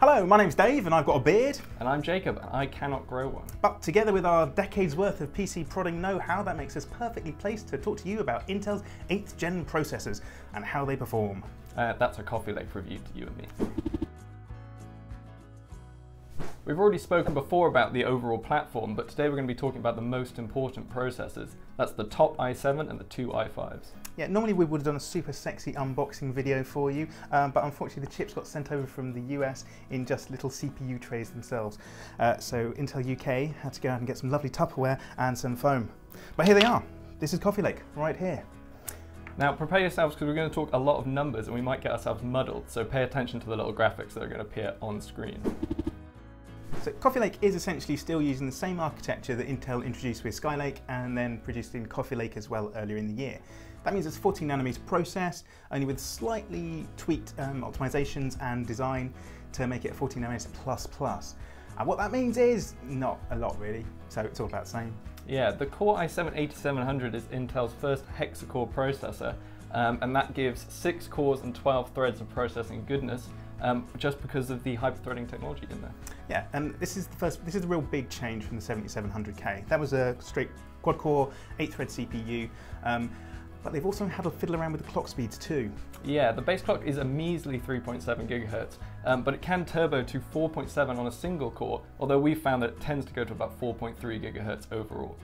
Hello, my name's Dave and I've got a beard. And I'm Jacob and I cannot grow one. But together with our decades worth of PC prodding know-how, that makes us perfectly placed to talk to you about Intel's 8th gen processors and how they perform. Uh, that's a Coffee Lake review to you and me. We've already spoken before about the overall platform, but today we're going to be talking about the most important processors. That's the top i7 and the two i5s. Yeah, normally we would have done a super sexy unboxing video for you, um, but unfortunately the chips got sent over from the US in just little CPU trays themselves. Uh, so Intel UK had to go out and get some lovely Tupperware and some foam. But here they are. This is Coffee Lake, right here. Now prepare yourselves because we're going to talk a lot of numbers and we might get ourselves muddled, so pay attention to the little graphics that are going to appear on screen. So Coffee Lake is essentially still using the same architecture that Intel introduced with Skylake and then produced in Coffee Lake as well earlier in the year. That means it's a 14 nanometer process, only with slightly tweaked um, optimizations and design to make it a 14 nanometer plus plus. And what that means is not a lot really, so it's all about the same. Yeah, the Core i7-8700 is Intel's first hexa-core processor, um, and that gives six cores and 12 threads of processing goodness, um, just because of the hyperthreading technology in there. Yeah, and this is the first, this is the real big change from the 7700K. That was a straight quad-core, eight-thread CPU, um, but they've also had to fiddle around with the clock speeds too. Yeah, the base clock is a measly 3.7 gigahertz, um, but it can turbo to 4.7 on a single core, although we've found that it tends to go to about 4.3 gigahertz overall.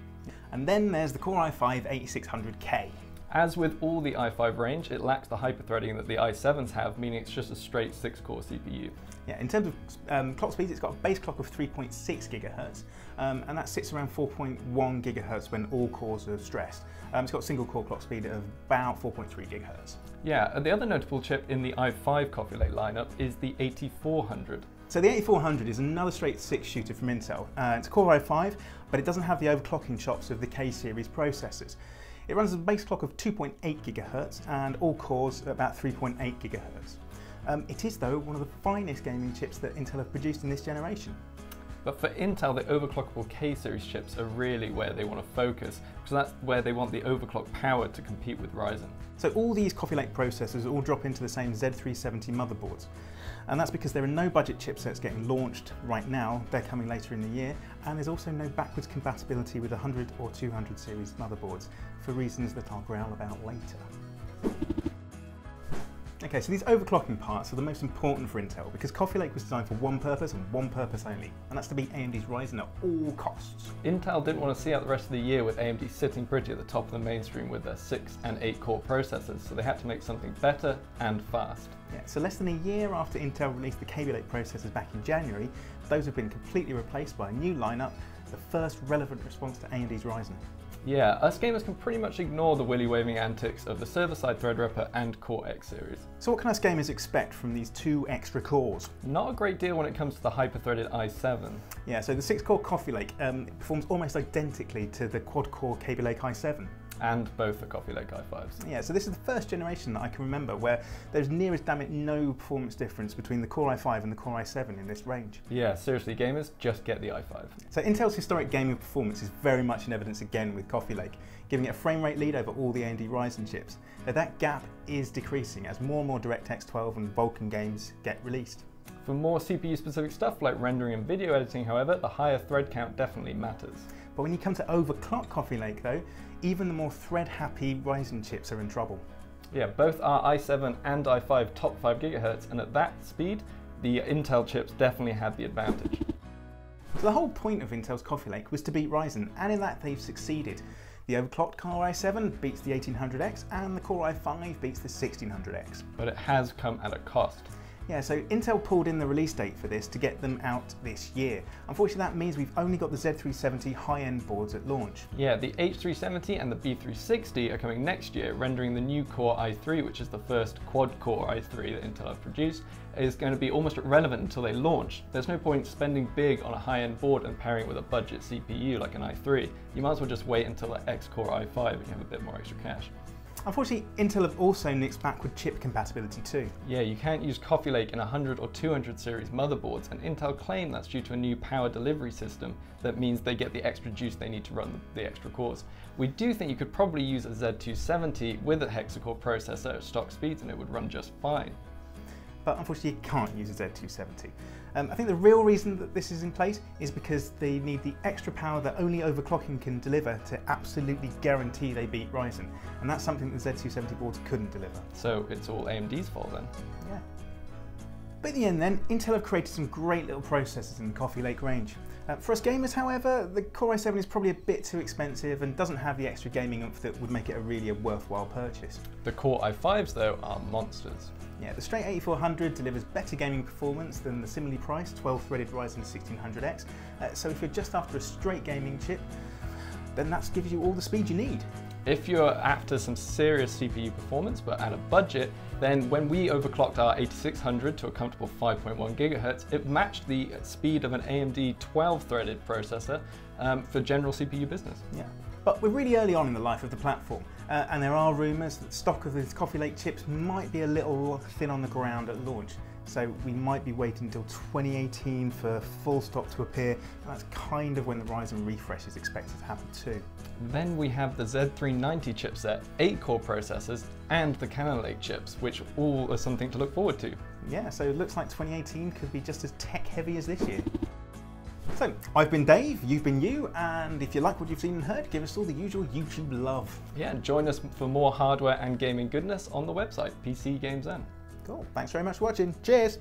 And then there's the Core i5-8600K. As with all the i5 range, it lacks the hyperthreading that the i7s have, meaning it's just a straight 6-core CPU. Yeah, in terms of um, clock speeds, it's got a base clock of 3.6 gigahertz, um, and that sits around 4.1 gigahertz when all cores are stressed. Um, it's got a single core clock speed of about 4.3 gigahertz. Yeah, and the other notable chip in the i5 Coffee Lake lineup is the 8400. So the 8400 is another straight six shooter from Intel. Uh, it's a Core i5, but it doesn't have the overclocking chops of the K series processors. It runs a base clock of 2.8 gigahertz and all cores at about 3.8 gigahertz. Um, it is though one of the finest gaming chips that Intel have produced in this generation. But for Intel, the overclockable K-series chips are really where they want to focus, because that's where they want the overclock power to compete with Ryzen. So all these Coffee Lake processors all drop into the same Z370 motherboards. And that's because there are no budget chipsets getting launched right now, they're coming later in the year, and there's also no backwards compatibility with 100 or 200 series motherboards, for reasons that I'll growl about later. Okay, so these overclocking parts are the most important for Intel because Coffee Lake was designed for one purpose and one purpose only, and that's to beat AMD's Ryzen at all costs. Intel didn't want to see out the rest of the year with AMD sitting pretty at the top of the mainstream with their 6 and 8 core processors, so they had to make something better and fast. Yeah, so less than a year after Intel released the Kaby Lake processors back in January, those have been completely replaced by a new lineup, the first relevant response to AMD's Ryzen. Yeah, us gamers can pretty much ignore the willy-waving antics of the server-side Threadripper and Core X series. So what can us gamers expect from these two extra cores? Not a great deal when it comes to the hyper-threaded i7. Yeah, so the 6-core Coffee Lake um, performs almost identically to the quad-core Kaby Lake i7 and both the Coffee Lake i5s. Yeah, so this is the first generation that I can remember where there's near as damn it no performance difference between the Core i5 and the Core i7 in this range. Yeah, seriously gamers, just get the i5. So Intel's historic gaming performance is very much in evidence again with Coffee Lake, giving it a frame rate lead over all the AMD Ryzen chips. Now that gap is decreasing as more and more DirectX 12 and Vulkan games get released. For more CPU specific stuff like rendering and video editing, however, the higher thread count definitely matters. But when you come to overclock Coffee Lake though, even the more thread-happy Ryzen chips are in trouble. Yeah, both are i7 and i5 top 5 GHz, and at that speed, the Intel chips definitely had the advantage. So the whole point of Intel's Coffee Lake was to beat Ryzen, and in that they've succeeded. The overclocked Core i7 beats the 1800X, and the Core i5 beats the 1600X. But it has come at a cost. Yeah, so Intel pulled in the release date for this to get them out this year. Unfortunately, that means we've only got the Z370 high-end boards at launch. Yeah, the H370 and the B360 are coming next year, rendering the new Core i3, which is the first quad-core i3 that Intel have produced, is going to be almost irrelevant until they launch. There's no point spending big on a high-end board and pairing it with a budget CPU like an i3. You might as well just wait until the X-Core i5 and you have a bit more extra cash. Unfortunately, Intel have also nixed backward chip compatibility too. Yeah, you can't use Coffee Lake in 100 or 200 series motherboards, and Intel claim that's due to a new power delivery system that means they get the extra juice they need to run the extra cores. We do think you could probably use a Z270 with a hexa-core processor at stock speeds and it would run just fine. But unfortunately you can't use a Z270. Um, I think the real reason that this is in place is because they need the extra power that only overclocking can deliver to absolutely guarantee they beat Ryzen. And that's something the Z270 boards couldn't deliver. So it's all AMD's fault then? Yeah. But in the end then, Intel have created some great little processors in the Coffee Lake range. Uh, for us gamers, however, the Core i7 is probably a bit too expensive and doesn't have the extra gaming oomph that would make it a really a worthwhile purchase. The Core i5s though are monsters. Yeah, the straight 8400 delivers better gaming performance than the similarly priced 12-threaded Ryzen 1600X, uh, so if you're just after a straight gaming chip, then that gives you all the speed you need. If you're after some serious CPU performance but at a budget, then when we overclocked our 8600 to a comfortable 5.1 gigahertz, it matched the speed of an AMD 12-threaded processor um, for general CPU business. Yeah. But we're really early on in the life of the platform, uh, and there are rumours that stock of these Coffee Lake chips might be a little thin on the ground at launch. So we might be waiting until 2018 for full stock to appear, and that's kind of when the Ryzen refresh is expected to happen too. Then we have the Z390 chipset, 8-core processors, and the Cannon Lake chips, which all are something to look forward to. Yeah, so it looks like 2018 could be just as tech heavy as this year. So, I've been Dave, you've been you, and if you like what you've seen and heard, give us all the usual YouTube love. Yeah, and join us for more hardware and gaming goodness on the website, PC Games Cool. Thanks very much for watching. Cheers.